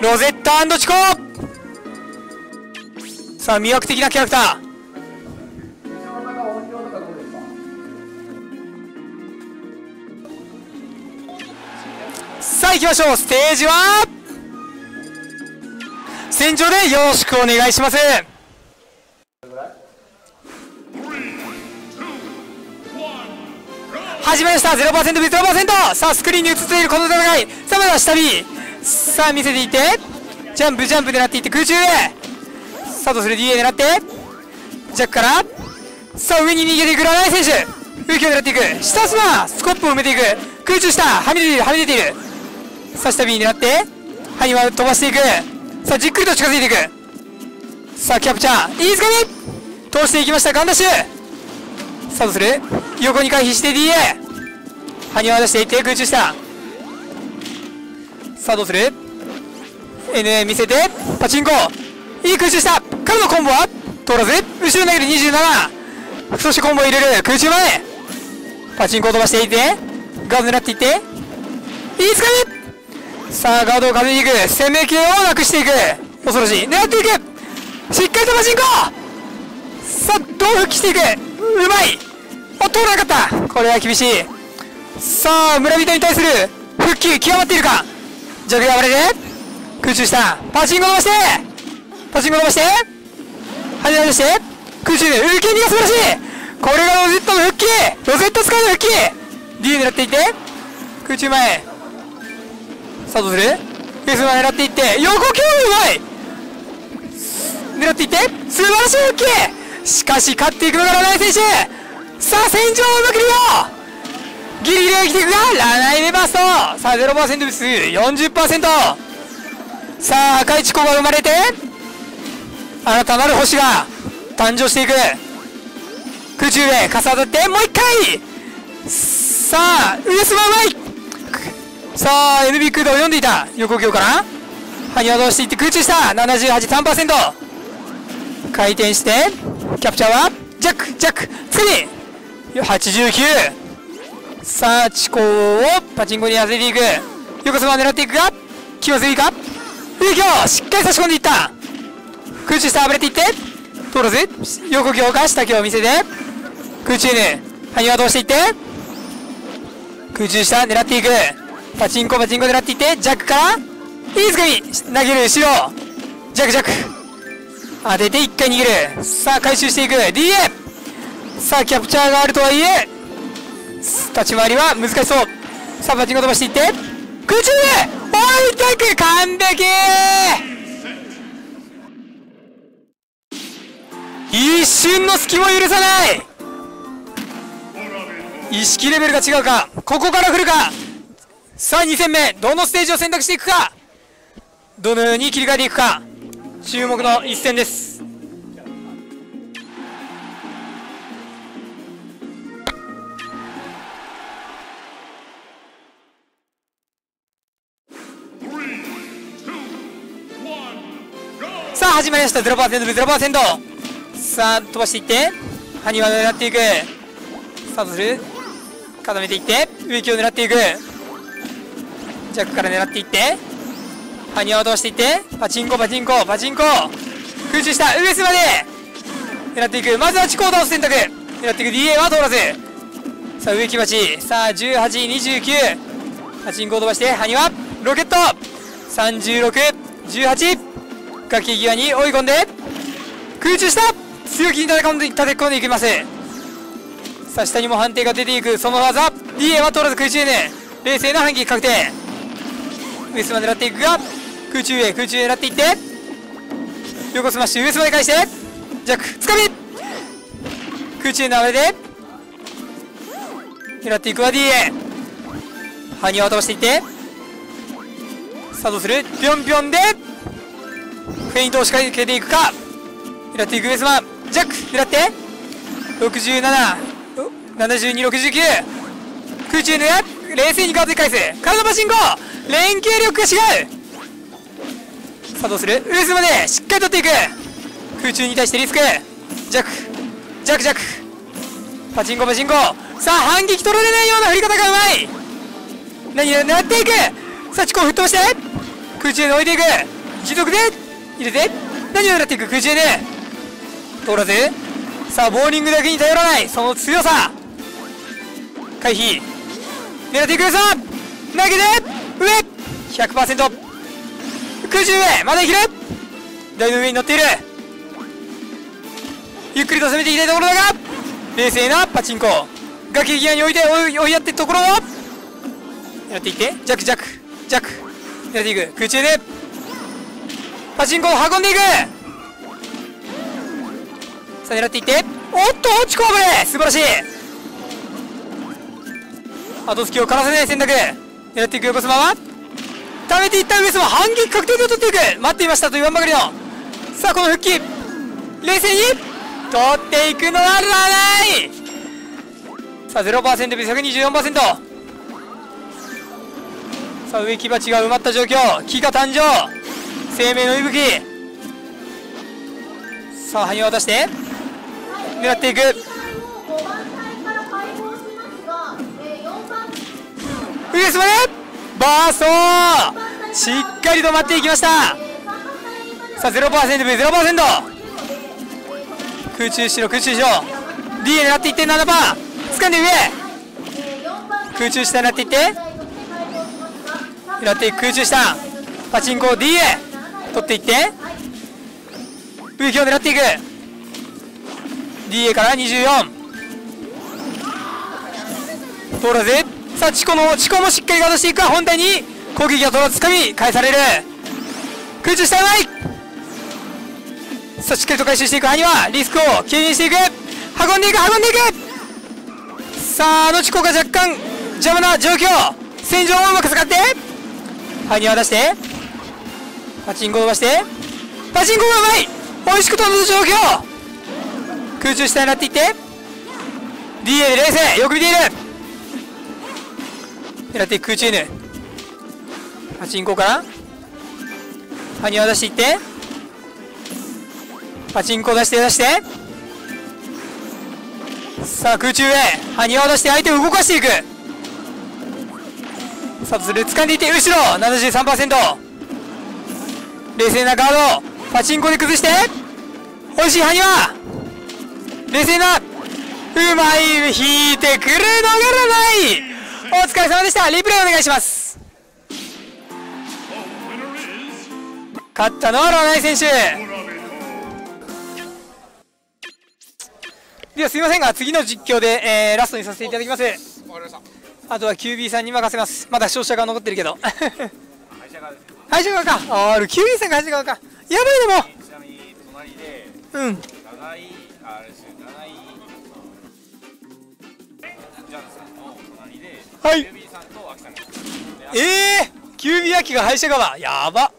ロゼッタチコさあ魅惑的なキャラクター。さあ行きましょう。ステージは戦場でよろしくお願いします。始まりました。0%V0% さあスクリーンに映っているこの戦い。さあまずは下 B さあ見せていって。ジャンプジャンプ狙っていって空中へ。さあどうする？DA 狙って。ジャックから。さあ上に逃げていく。ラナイ選手。浮きを狙っていく。下スマスコップを埋めていく。空中下はみ出ている。はみ出ている。さあ下 B 狙って。はい今飛ばしていく。さあじっくりと近づいていく。さあキャプチャー。飯塚に通していきました。ガンダッシュ。さあどうする？横に回避して DA 埴輪出していって空中した。さあどうする？NA 見せてパチンコ。いい空中した。からのコンボは？通らず後ろ投げる27そしてコンボ入れる。空中前。パチンコを飛ばしていってガード狙っていって。いいつかみさあガードを風にいく。攻め系をなくしていく。恐ろしい。狙っていく。しっかりとパチンコ。さあどう復帰していく。うまい。お通らなかった。これは厳しい。さあ村人に対する復帰極まっているか？ジャグが暴れて空中した。パチンコ伸ばして。パチンコ伸ばして。跳ね上げして。空中で受け身が素晴らしい。これがロゼットの復帰。ロゼット使いの復帰。D 狙っていって。空中前。さあどうする？フェスマ狙っていって。横強うまい。狙っていって。素晴らしい復帰。しかし勝っていくのがラナイ選手。さあ戦場をうまく利用ギリギリ生きてくがラナイメバーストさあ0%です40%さあ赤いチコが生まれて新たなる星が誕生していく空中で傘当たってもう一回さあ上スマうまいさあ NB 空洞を読んでいた横強から埴輪通していって空中した783%回転してキャプチャーはジャックジャック次89さあチコを。パチンコに当てていく横スマ狙っていくが気をついか。浮きしっかり差し込んでいった。空中下暴れていって。通らず横強化下強を見せて。空中に埴輪通していって。空中下狙っていく。パチンコパチンコ狙っていって。ジャックからいいつかみ投げる後ろ。ジャックジャック。当てて1回逃げる。さあ回収していく。DA さあキャプチャーがあるとはいえ立ち回りは難しそう。さあパチンコ飛ばしていって。空中でおいたく完璧!一瞬の隙も許さない!意識レベルが違うか。ここから来るか。さあ2戦目。どのステージを選択していくか。どのように切り替えていくか。注目の一戦です。始まりました。0%0% さあ飛ばしていって。埴輪を狙っていく。スタートする？固めていって。植木を狙っていく。ジャックから狙っていって。埴輪を通していって。パチンコパチンコパチンコ。空中した。上スまで。狙っていく。まずは地コードを選択。狙っていく。DA は通らず。さあ植木鉢。さあ1829パチンコを飛ばして埴輪ロケット。3618崖際に追い込んで空中した強気に立て込んで立て込んでいきます。さあ下にも判定が出ていく。その技 DA は通らず空中へ。ね冷静な反撃確定。上スマ狙っていくが空中へ空中へ狙っていって横スマッシュ上スマで返してジャックつかみ。空中へ流れで狙っていくは DA 埴輪を飛ばしていってさあどうする？ぴょんぴょんでフェイントを仕掛けていくか？狙っていくベースマンジャック狙って。677269空中で冷静にガードで返す体パチンコ。連携力が違う。さあどうする。上スまでしっかり取っていく。空中に対してリスク。ジャック。ジャックジャック。パチンコパチンコ。さあ反撃取られないような振り方がうまい。何狙っていく？さあチコを吹っ飛ばして。空中で置いていく。持続で。入れて何を狙っていく空中で通らずさあボーリングだけに頼らない。その強さ。回避。狙っていくさ投げて上。100%空中上まだいける。台の上に乗っている。ゆっくりと攻めていきたいところだが冷静なパチンコ。崖際に置いて追いやってところを。狙っていって。ジャックジャックジャック狙っていく。空中でパチンコを運んでいく。さあ狙っていって。おっと落ちこぼれ素晴らしい。後付きを枯らせない選択。狙っていく横綱は。食べていった上様反撃確定で取っていく。待っていましたと言わんばかりの。さあこの復帰。冷静に。取っていくのはらないさあ 0%124% さあ植木鉢が埋まった状況。木が誕生。生命の息吹。さあ埴輪渡して。狙っていく。上様でバースト。しっかりと待っていきました。さあ 0%V0% 空中しろ空中しろ D 狙っていって7番掴んで上。空中下狙っていって。狙っていく空中下。パチンコ D へ。取っていって。植木を狙っていく。DA から24通らず。さあチコのチコもしっかりガードしていくが本体に攻撃が取らず掴み返される。空中下うまいさあしっかりと回収していく。兄はリスクを軽減していく。運んでいく運んでいく。さああのチコが若干邪魔な状況。戦場をうまく使って。埴輪出して。パチンコを伸ばして。パチンコがうまい。美味しく飛ぶ状況。空中下になっていって。DA で冷静。よく見ている。狙っていく空中 N パチンコから。埴輪出していって。パチンコ出して出して。さあ空中へ。埴輪を出して相手を動かしていく。さあずる掴んでいって後ろ。73%冷静なガードパチンコで崩して美味しい埴輪冷静なうまい引いてくるのがらない。お疲れ様でした。リプレイお願いします。勝ったのはラナイ選手。ではすいませんが次の実況で、えー、ラストにさせていただきます。あとは QB さんに任せます。まだ勝者が残ってるけど敗者側か？あー QB さんが敗者側か？やばいでも。ちなみに隣でうん。長井ああれですよ長井ジャンさんの隣ではい。ユービーさんと秋さんがええー、アキが敗者側。やば